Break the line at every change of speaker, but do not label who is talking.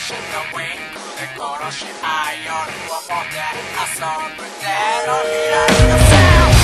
shit the wing, the coro shit I on the water, I saw the dead on the sound.